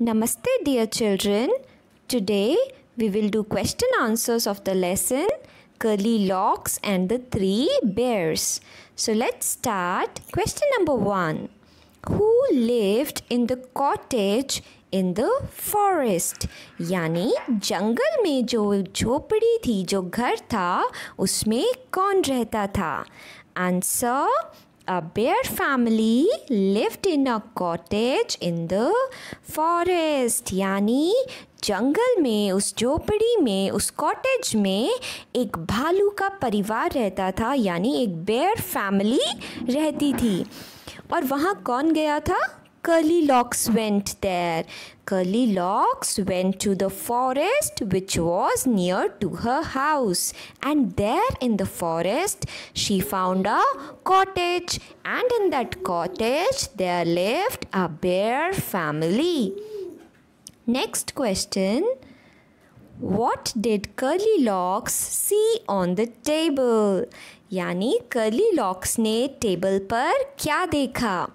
Namaste, dear children. Today we will do question answers of the lesson Curly Locks and the Three Bears. So let's start. Question number one Who lived in the cottage in the forest? यानी जंगल में जो झोपड़ी थी जो घर था उसमें कौन रहता था answer A bear family lived in a cottage in the forest. यानी जंगल में, उस झोपड़ी में, उस कॉटेज में एक भालू का परिवार रहता था। यानी एक बेयर फैमिली रहती थी। और वहाँ कौन गया था? Curly Locks went there. Curly Locks went to the forest which was near to her house. And there in the forest, she found a cottage. And in that cottage, there lived a bear family. Next question. What did Curly Locks see on the table? यानी curly locks ने table पर क्या देखा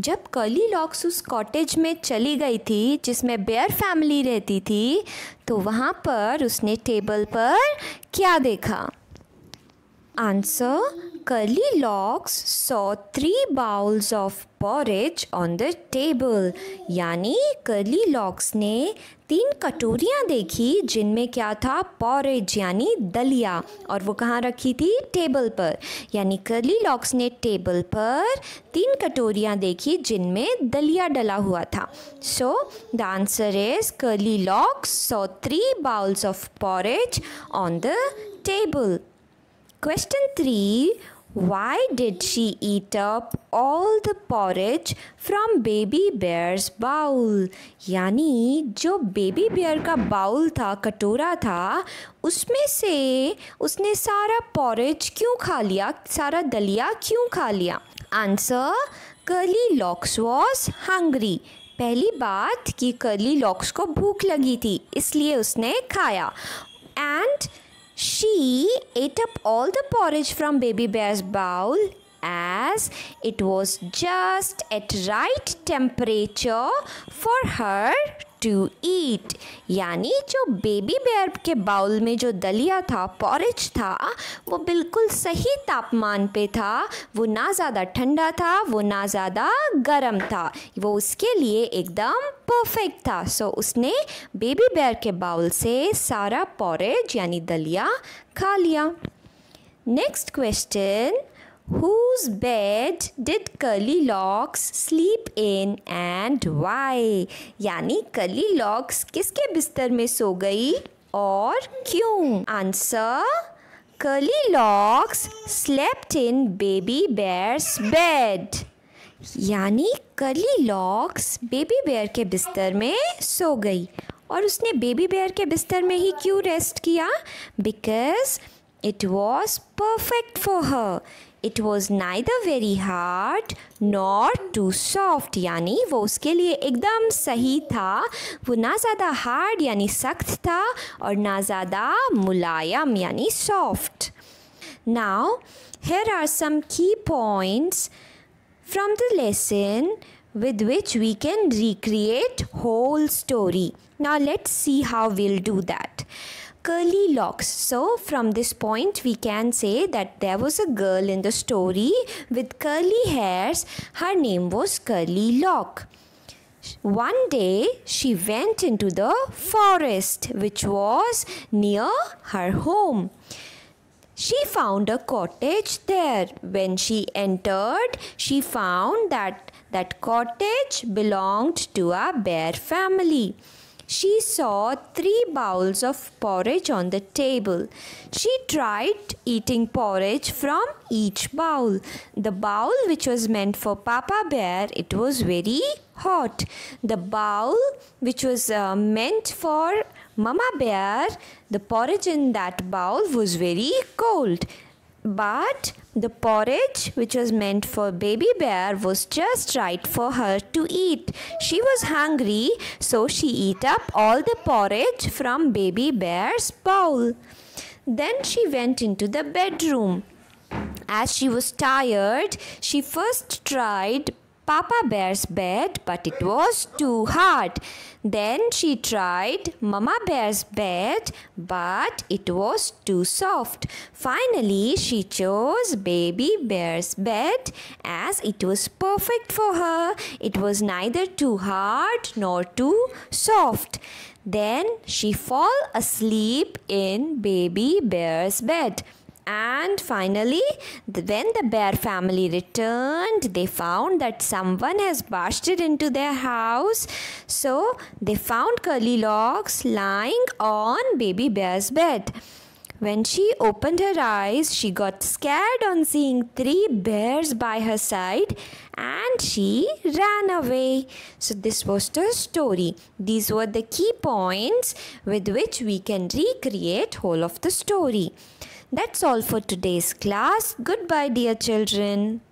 जब कली locks उस cottage में चली गई थी, जिसमें बेयर फैमिली रहती थी तो वहाँ पर उसने टेबल पर क्या देखा? Answer curly locks so three bowls of porridge on the table yani curly locks ne तीन कटोरियाँ देखी जिनमें क्या था? पॉरेज यानी दलिया। और वो कहाँ रखी थी? टेबल पर। यानी कर्ली लॉक्स ने टेबल पर तीन कटोरियाँ देखी जिनमें दलिया डला हुआ था। So the answer is curly locks so three bowls of porridge on the table Question 3 Why did she eat up all the porridge from baby bear's bowl? यानी जो बेबी बेयर का बाउल था, कटोरा था, उसमें से उसने सारा पॉरेज क्यों खा लिया? सारा दलिया क्यों खा लिया? Answer curly locks was hungry पहली बात कि कर्ली लॉक्स को भूख लगी थी, इसलिए उसने खाया। And She ate up all the porridge from Baby Bear's bowl as it was just at right temperature for her to eat यानी जो बेबी बेयर के बाउल में जो दलिया था पॉरेज था, वो बिल्कुल सही तापमान पे था। वो ना ज़्यादा ठंडा था, वो ना ज़्यादा गर्म था। वो उसके लिए एकदम परफेक्ट था। सो उसने बेबी बेयर के बाउल से सारा पॉरेज यानी दलिया खा लिया। Next question Whose bed did Curly Locks sleep in and why? यानी लॉक्स किसके बिस्तर में सो गई और क्यों? Answer locks slept in baby bear's bed यानी लॉक्स बेबी बेयर के बिस्तर में सो गई। और उसने बेबी बेयर के बिस्तर में ही क्यों रेस्ट किया? Because it was perfect for her it was neither very hard nor too soft यानी वो उसके लिए एकदम सही था वो ना ज़्यादा हार्ड यानी सख्त था और ना ज़्यादा मुलायम यानी soft now here are some की points from the lesson with which we can recreate whole story now let's see how we'll do that curly locks. So, from this point, we can say that there was a girl in the story with curly hairs. Her name was Curly Lock. One day, she went into the forest, which was near her home. She found a cottage there. When she entered, she found that that cottage belonged to a bear family. She saw three bowls of porridge on the table. She tried eating porridge from each bowl. The bowl which was meant for Papa Bear, it was very hot. The bowl which was uh, meant for Mama Bear, the porridge in that bowl was very cold. But the porridge, which was meant for baby bear, was just right for her to eat. She was hungry, so she ate up all the porridge from baby bear's bowl. Then she went into the bedroom. As she was tired, she first tried Papa Bear's bed, but it was too hard. Then she tried Mama Bear's bed, but it was too soft. Finally, she chose Baby Bear's bed as it was perfect for her. It was neither too hard nor too soft. Then she fell asleep in Baby Bear's bed. And finally, when the bear family returned, they found that someone has bursted into their house. So they found Curly Locks lying on baby bear's bed. When she opened her eyes, she got scared on seeing three bears by her side and she ran away. So, this was the story. These were the key points with which we can recreate whole of the story. That's all for today's class. Goodbye, dear children.